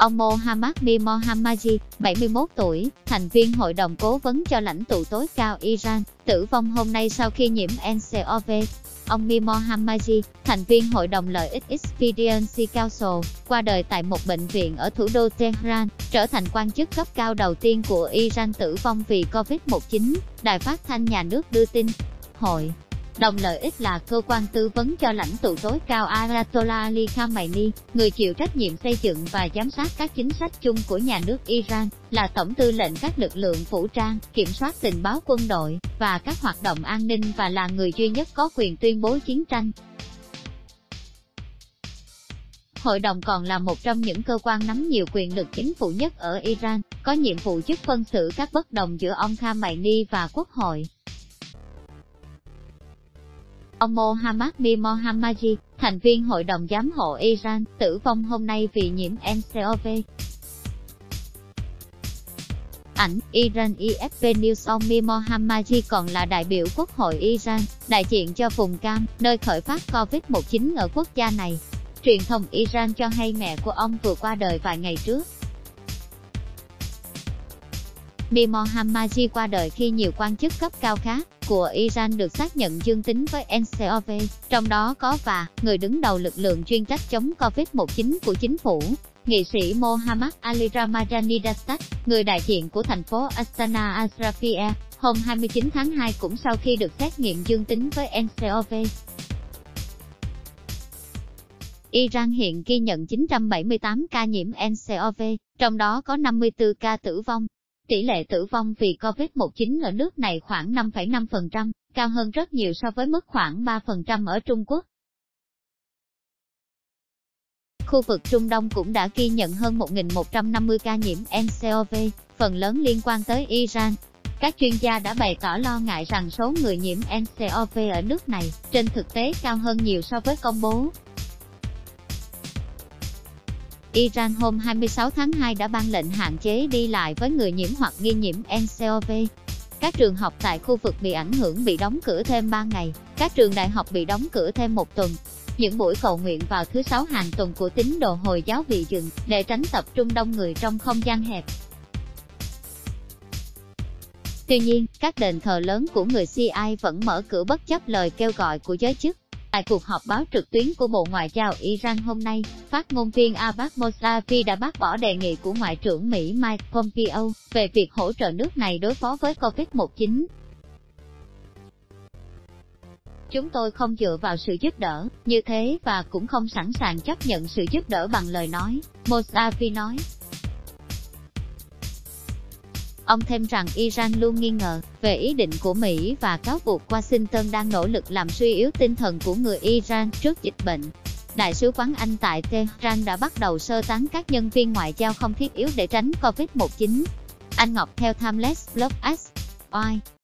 Ông Mohammad bin Mohammadi, 71 tuổi, thành viên hội đồng cố vấn cho lãnh tụ tối cao Iran, tử vong hôm nay sau khi nhiễm NCOV. Ông Mir Mohammadi, thành viên hội đồng lợi ích Expediency Council, qua đời tại một bệnh viện ở thủ đô Tehran, trở thành quan chức cấp cao đầu tiên của Iran tử vong vì Covid-19, đài phát thanh nhà nước đưa tin. Hội Đồng lợi ích là cơ quan tư vấn cho lãnh tụ tối cao Ayatollah Ali Khamenei, người chịu trách nhiệm xây dựng và giám sát các chính sách chung của nhà nước Iran, là tổng tư lệnh các lực lượng vũ trang, kiểm soát tình báo quân đội, và các hoạt động an ninh và là người duy nhất có quyền tuyên bố chiến tranh. Hội đồng còn là một trong những cơ quan nắm nhiều quyền lực chính phủ nhất ở Iran, có nhiệm vụ giúp phân xử các bất đồng giữa ông Khamenei và quốc hội. Ông Mohammad bin Mohammadi, thành viên Hội đồng Giám hộ Iran, tử vong hôm nay vì nhiễm NCOV. Ảnh Iran IFP News ông Mohammadi còn là đại biểu Quốc hội Iran, đại diện cho vùng Cam, nơi khởi phát Covid-19 ở quốc gia này. Truyền thông Iran cho hay mẹ của ông vừa qua đời vài ngày trước. Mir Hamaji qua đời khi nhiều quan chức cấp cao khác của Iran được xác nhận dương tính với NCOV, trong đó có và người đứng đầu lực lượng chuyên trách chống Covid-19 của chính phủ, nghị sĩ Mohammad Ali Ramadani Dastak, người đại diện của thành phố Astana Asrafia, hôm 29 tháng 2 cũng sau khi được xét nghiệm dương tính với NCOV. Iran hiện ghi nhận 978 ca nhiễm NCOV, trong đó có 54 ca tử vong, Tỷ lệ tử vong vì COVID-19 ở nước này khoảng 5,5%, cao hơn rất nhiều so với mức khoảng 3% ở Trung Quốc. Khu vực Trung Đông cũng đã ghi nhận hơn 1.150 ca nhiễm NCOV, phần lớn liên quan tới Iran. Các chuyên gia đã bày tỏ lo ngại rằng số người nhiễm NCOV ở nước này, trên thực tế cao hơn nhiều so với công bố. Iran hôm 26 tháng 2 đã ban lệnh hạn chế đi lại với người nhiễm hoặc nghi nhiễm NCOV. Các trường học tại khu vực bị ảnh hưởng bị đóng cửa thêm 3 ngày, các trường đại học bị đóng cửa thêm một tuần. Những buổi cầu nguyện vào thứ sáu hàng tuần của tín đồ Hồi giáo bị dừng, để tránh tập trung đông người trong không gian hẹp. Tuy nhiên, các đền thờ lớn của người CI vẫn mở cửa bất chấp lời kêu gọi của giới chức. Tại cuộc họp báo trực tuyến của Bộ Ngoại giao Iran hôm nay, phát ngôn viên Abbas Mousavi đã bác bỏ đề nghị của Ngoại trưởng Mỹ Mike Pompeo về việc hỗ trợ nước này đối phó với COVID-19. Chúng tôi không dựa vào sự giúp đỡ như thế và cũng không sẵn sàng chấp nhận sự giúp đỡ bằng lời nói, Mousavi nói. Ông thêm rằng Iran luôn nghi ngờ về ý định của Mỹ và cáo buộc Washington đang nỗ lực làm suy yếu tinh thần của người Iran trước dịch bệnh. Đại sứ quán Anh tại Tehran đã bắt đầu sơ tán các nhân viên ngoại giao không thiết yếu để tránh Covid-19. Anh Ngọc theo Timeless Blog S. Oai